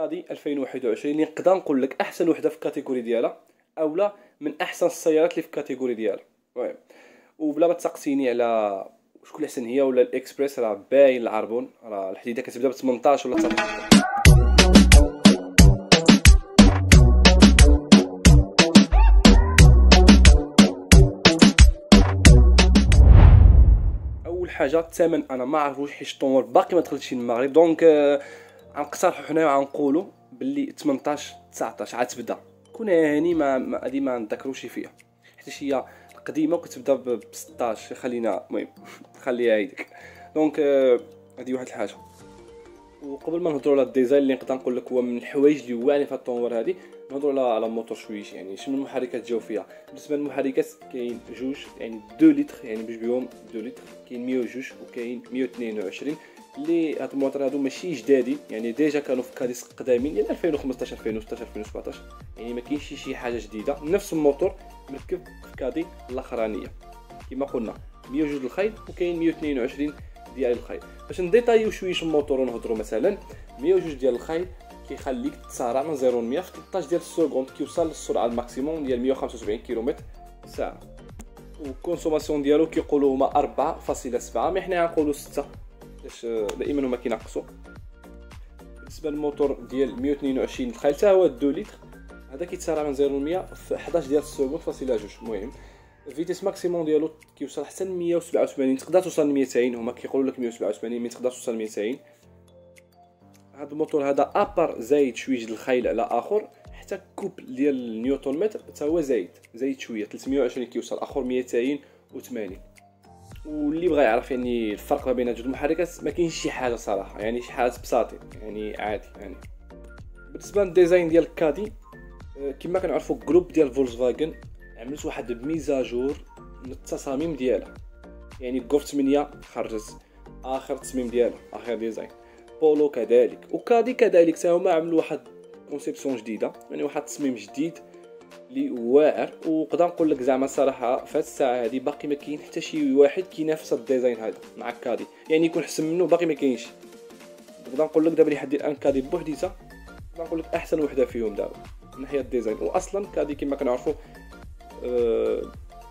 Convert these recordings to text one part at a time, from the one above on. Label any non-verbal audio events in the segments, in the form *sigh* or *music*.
كادي 2021 اللي نقدر نقول لك أحسن وحدة في ال catégorie ديالها اولا من أحسن السيارات اللي في ال catégorie ديالها. المهم وبلا ما تسقسيني على شكون أحسن هي ولا الإكسبريس راه باين العربون. راه الحديدة كتبدأ ب 18 ولا 19 أول حاجة الثمن أنا ما عرفوش حيت الطوموبيل باقي ما دخلتش المغرب. donc آه، غنقترحوا حنايا وغنقولوا باللي 18 19 عاد تبدا. كون هاني ما هادي ما نذكروش فيها حيت هي القديمة وكتبدا ب 16 خلينا المهم *laughs* خليها هيديك donc آه، هادي واحد الحاجة. وقبل ما نهضروا على ال design اللي نقدر نقول لك هو من الحوايج اللي واعرين في الطوموبيل هادي نهضروا على على الموتور شويش يعني شنو المحركات جاو فيها. بالنسبة للمحركات كاين جوج يعني 2 لتر يعني بجوج بهم 2 لتر كاين 102 وكاين 122 اللي هاد الموتور هادو ماشي جدادين يعني déjà كانوا في كاديس قدامين يعني 2015 2016 2017 يعني ما كاينش شي حاجة جديدة. نفس الموتور مركب في كادي الأخرانية. كما قلنا 102 الخيل وكاين 122 ديال الخيل باش نديتايو شوية الموتور ونهضروا مثلا 102 ديال الخيل كيخليك تسارع من 0 ل 100 في 13 ديال ال seconde كيوصل للسرعة ال maximum ديال 175 كيلومتر ساعة. وال consommation ديالو كيقولوا هما 4.7 mais حنا غنقولوا 6 باش دائما هما كينقصوا. بالنسبة للموتور ديال 122 الخيل حتى هو 2 لتر هذا كيتسارع من 0 ل 100 في 11 ديال ال seconde فاصله جوج المهم ال vitesse maximum ديالو كيوصل حتى ل 187 تقدر توصل ل 200 هما كيقولوا لك 187 mais تقدر توصل ل 200 هذا الموتور هذا à part زايد شوية د الخيل على آخر حتى couple ديال النيوتن متر حتى هو زايد زايد شوية 320 كيوصل آخر 280 واللي بغى يعرف يعني الفرق ما بين هاد المحركات ما كاينش شي حاجة صراحة يعني شي حاجة بساطين يعني عادي يعني. بالنسبة لل design ديال الكادي آه، كما كنعرفوا groupe ديال فولكسفاجن عملت واحد ال mise à jour من التصاميم ديالها. يعني جولف 8 خرجت آخر تصميم ديالها آخر design. بولو كذلك وكادي كذلك تا هما عملوا واحد conception جديدة يعني واحد التصميم جديد. اللي واعر ونقدر نقول لك زعما صراحة في الساعة هادي باقي ما كاين حتى شي واحد كينافس ال design هذا مع كادي. يعني يكون احسن منه باقي ما كاينش. نقدر نقول لك دابا لحد الآن كادي بوحديتها نقدر نقول لك أحسن وحدة فيهم دابا من ناحية ال design. واصلا كادي كما كنعرفوا آه،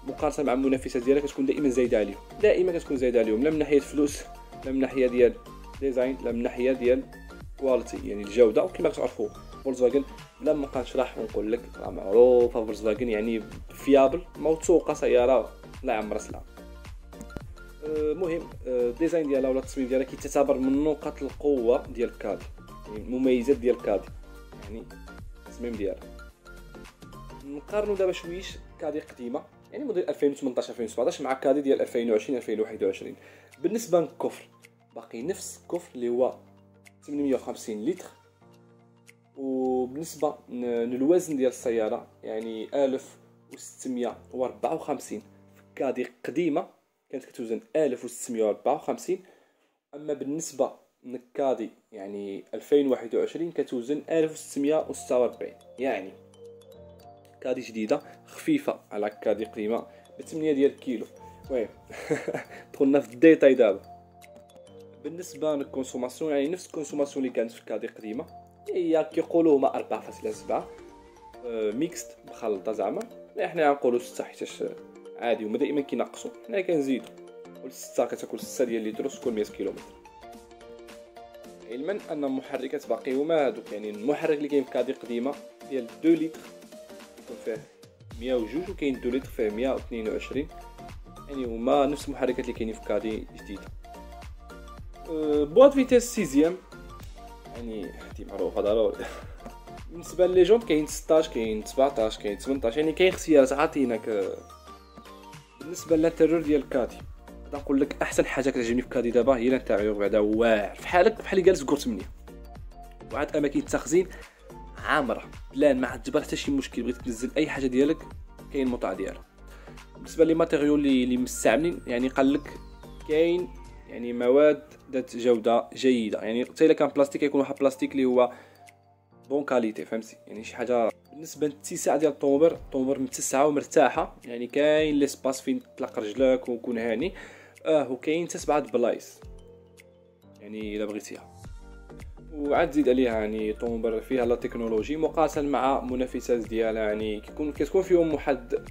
مقارنة مع المنافسة ديالها كتكون دائما زايدة عليهم. دائما كتكون زايدة عليهم لا من ناحية فلوس لا من ناحية ديال design لا من ناحية ديال qualité يعني الجودة. وكما كتعرفوا فولكسواجن بلا ما نبقى نشرح ونقول لك راه معروفه فولكسواجن يعني fiable موثوقة سيارة لا عمر سلام. المهم ال design ديالها ولا التصميم ديالها كيتعتبر من نقاط القوة ديال كادي يعني المميزات ديال كادي يعني التصميم ديالها. نقارنوا دابا شويش كادي قديمة يعني موديل 2018 2017 مع كادي ديال 2020 2021 بالنسبة لل coffre باقي نفس الكفر اللي هو 850 لتر. وبالنسبه للوزن ديال السيارة يعني 1654 في كادي قديمة كانت كتوزن 1654 أما بالنسبة للكادي يعني 2021 كتوزن 1646 يعني كادي جديدة خفيفة على كادي قديمه ب 8 ديال الكيلو المهم *laughs* دخلنا في ال détail دابا. بالنسبة لل consommation يعني نفس ال consommation اللي كانت في الكادي القديمه هي كيقولوا هما 4.7 آه، mixte مخلطة زعما. لا حنا غنقولوا 6 حيتاش عادي هما دائما كينقصوا. حنا كنزيدوا كل 6 كتاكل 6 ديال اللتر كل 100 كيلومتر. علما أن المحركات باقي هما هادوك. يعني المحرك اللي كاين في كادي قديمة ديال 2 لتر يكون فيه 102 وكاين 2 لتر فيه 122 يعني هما نفس المحركات اللي كاينين في كادي جديدة. أه، boîte de vitesses sixième. يعني هادي معروفه ضروري بالنسبة les jantes كاين 16 كاين 17 كاين 18 يعني كاين اختيارات عاطينك بالنسبة لل intérieur ديال كادي نقول لك أحسن حاجة كتعجبني في كادي دابا هي ال intérieur بعدا واعر. بحالك بحال اللي جالس جولف 8 وعاد أماكن التخزين عامرة. بلا ما عاد تجبر حتى شي مشكل بغيت تنزل أي حاجة ديالك كاين الموضع ديالها. بالنسبة les matériaux اللي مستعملين يعني قال لك كاين يعني مواد ذات جودة جيدة. يعني حتى إلا كان بلاستيك يكون واحد بلاستيك اللي هو bonne qualité فهمتي؟ يعني شي حاجة بالنسبة للاتساع ديال الطوموبيل الطوموبيل متسعة ومرتاحة. يعني كاين l'espace فين تطلق رجلك وكون هاني. آه وكاين حتى سبعة بلايص يعني إلا بغيتيها. وعاد زيد عليها يعني طوموبيل فيها la technologie مقارنه مع منافسات ديالها يعني كيكون كتكون فيهم واحد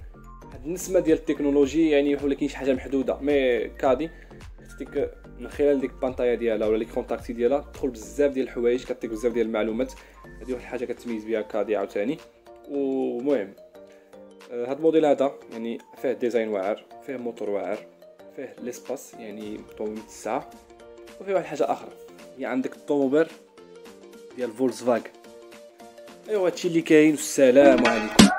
النسمة ديال التكنولوجي يعني ولكن شي حاجة محدودة. mais كادي كتعطيك من خلال ديك ال pantalla ديالها ولا لي كونتاكتي ديالها تدخل بزاف ديال الحوايج كتعطيك بزاف ديال المعلومات. هذه واحد الحاجة كتميز بها كادي عاوتاني. ومهم هاد الموديل هذا يعني فيه design واعر فيه موتور واعر فيه l'espace يعني طوموبيل الساعة وفيه واحد الحاجة آخرى هي عندك الطوموبيل ديال فولكس فاغن أيوا هادشي اللي كاين والسلام عليكم.